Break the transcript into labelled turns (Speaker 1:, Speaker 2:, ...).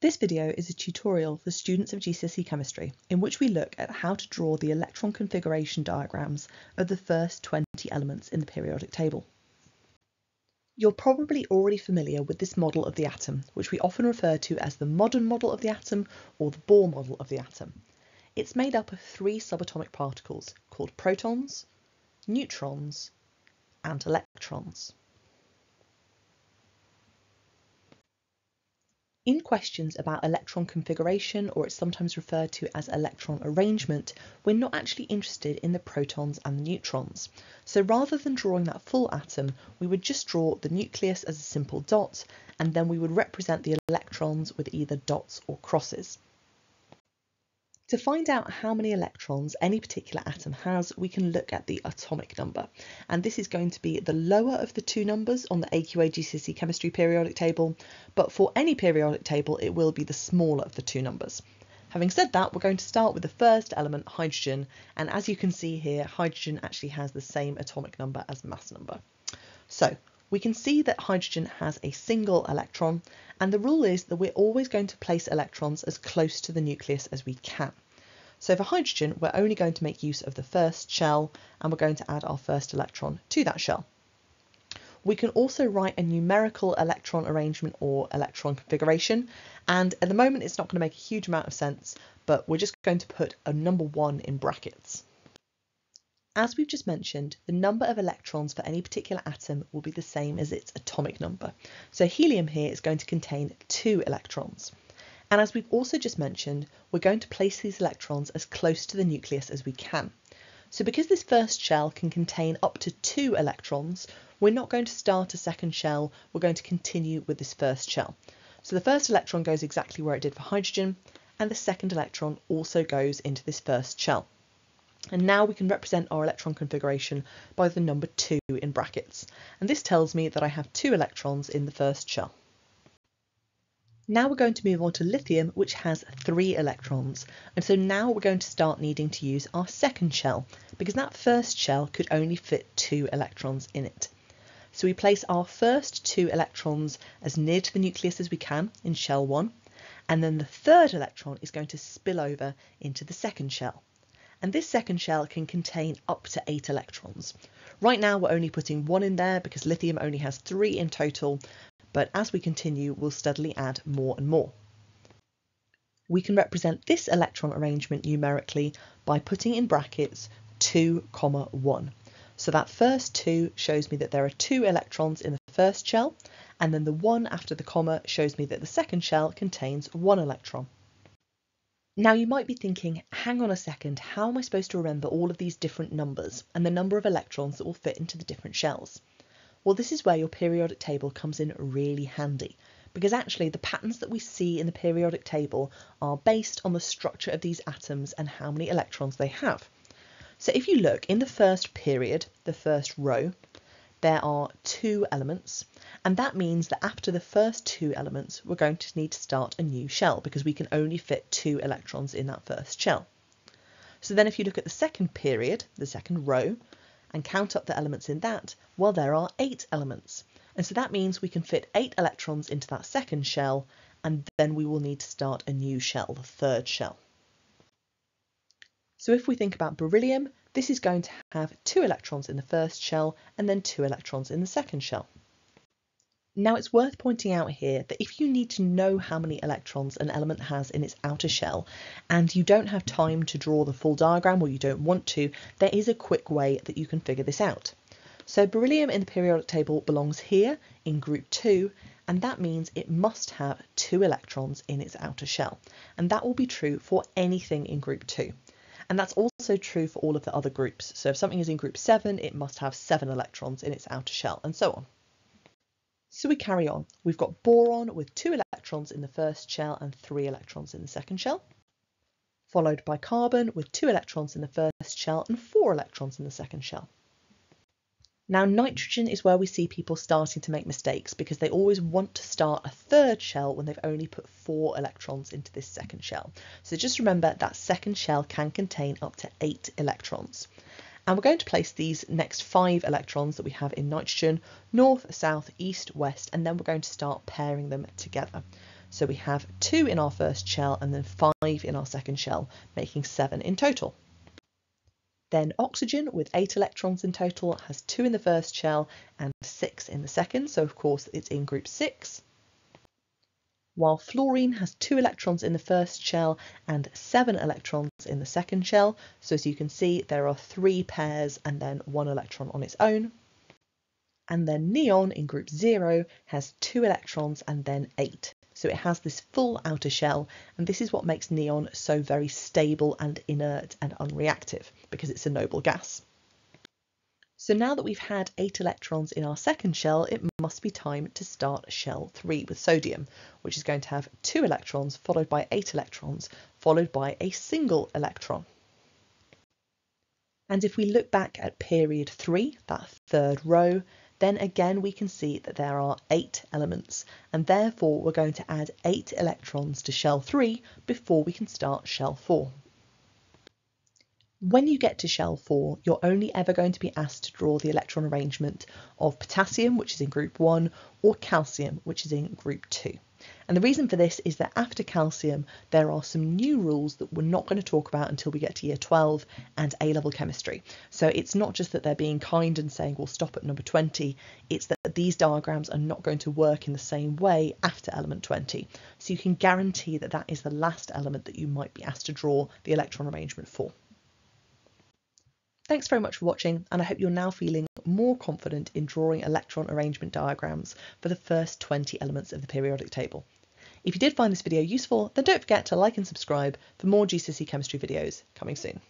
Speaker 1: This video is a tutorial for students of GCSE Chemistry in which we look at how to draw the electron configuration diagrams of the first 20 elements in the periodic table. You're probably already familiar with this model of the atom, which we often refer to as the modern model of the atom or the Bohr model of the atom. It's made up of three subatomic particles called protons, neutrons and electrons. In questions about electron configuration, or it's sometimes referred to as electron arrangement, we're not actually interested in the protons and the neutrons. So rather than drawing that full atom, we would just draw the nucleus as a simple dot, and then we would represent the electrons with either dots or crosses. To find out how many electrons any particular atom has, we can look at the atomic number. And this is going to be the lower of the two numbers on the AQA GCSE chemistry periodic table, but for any periodic table, it will be the smaller of the two numbers. Having said that, we're going to start with the first element, hydrogen, and as you can see here, hydrogen actually has the same atomic number as mass number. So we can see that hydrogen has a single electron and the rule is that we're always going to place electrons as close to the nucleus as we can. So for hydrogen we're only going to make use of the first shell and we're going to add our first electron to that shell. We can also write a numerical electron arrangement or electron configuration and at the moment it's not going to make a huge amount of sense but we're just going to put a number one in brackets. As we've just mentioned, the number of electrons for any particular atom will be the same as its atomic number. So helium here is going to contain two electrons. And as we've also just mentioned, we're going to place these electrons as close to the nucleus as we can. So because this first shell can contain up to two electrons, we're not going to start a second shell, we're going to continue with this first shell. So the first electron goes exactly where it did for hydrogen, and the second electron also goes into this first shell. And now we can represent our electron configuration by the number 2 in brackets. And this tells me that I have two electrons in the first shell. Now we're going to move on to lithium, which has three electrons. And so now we're going to start needing to use our second shell, because that first shell could only fit two electrons in it. So we place our first two electrons as near to the nucleus as we can in shell 1, and then the third electron is going to spill over into the second shell and this second shell can contain up to eight electrons. Right now we're only putting one in there because lithium only has three in total, but as we continue we'll steadily add more and more. We can represent this electron arrangement numerically by putting in brackets 2, comma 1. So that first 2 shows me that there are two electrons in the first shell, and then the 1 after the comma shows me that the second shell contains one electron. Now you might be thinking, hang on a second, how am I supposed to remember all of these different numbers and the number of electrons that will fit into the different shells? Well, this is where your periodic table comes in really handy because actually the patterns that we see in the periodic table are based on the structure of these atoms and how many electrons they have. So if you look in the first period, the first row, there are two elements and that means that after the first two elements we're going to need to start a new shell because we can only fit two electrons in that first shell. So then if you look at the second period, the second row, and count up the elements in that, well there are eight elements. And so that means we can fit eight electrons into that second shell and then we will need to start a new shell, the third shell. So if we think about beryllium, this is going to have two electrons in the first shell and then two electrons in the second shell. Now it's worth pointing out here that if you need to know how many electrons an element has in its outer shell and you don't have time to draw the full diagram or you don't want to, there is a quick way that you can figure this out. So beryllium in the periodic table belongs here in group 2 and that means it must have two electrons in its outer shell and that will be true for anything in group 2. And that's also true for all of the other groups. So if something is in group 7, it must have 7 electrons in its outer shell, and so on. So we carry on. We've got boron with 2 electrons in the first shell and 3 electrons in the second shell, followed by carbon with 2 electrons in the first shell and 4 electrons in the second shell. Now nitrogen is where we see people starting to make mistakes because they always want to start a third shell when they've only put four electrons into this second shell. So just remember that second shell can contain up to eight electrons. And we're going to place these next five electrons that we have in nitrogen north, south, east, west, and then we're going to start pairing them together. So we have two in our first shell and then five in our second shell, making seven in total. Then oxygen with eight electrons in total has two in the first shell and six in the second. So of course it's in group six while fluorine has two electrons in the first shell and seven electrons in the second shell. So as you can see, there are three pairs and then one electron on its own. And then neon in group zero has two electrons and then eight. So it has this full outer shell, and this is what makes neon so very stable and inert and unreactive, because it's a noble gas. So now that we've had eight electrons in our second shell, it must be time to start shell three with sodium, which is going to have two electrons followed by eight electrons, followed by a single electron. And if we look back at period three, that third row, then again we can see that there are eight elements, and therefore we're going to add eight electrons to shell three before we can start shell four. When you get to shell 4, you're only ever going to be asked to draw the electron arrangement of potassium, which is in group 1, or calcium, which is in group 2. And the reason for this is that after calcium, there are some new rules that we're not going to talk about until we get to year 12 and A level chemistry. So it's not just that they're being kind and saying we'll stop at number 20, it's that these diagrams are not going to work in the same way after element 20. So you can guarantee that that is the last element that you might be asked to draw the electron arrangement for. Thanks very much for watching and I hope you're now feeling more confident in drawing electron arrangement diagrams for the first 20 elements of the periodic table. If you did find this video useful, then don't forget to like and subscribe for more GCSE chemistry videos coming soon.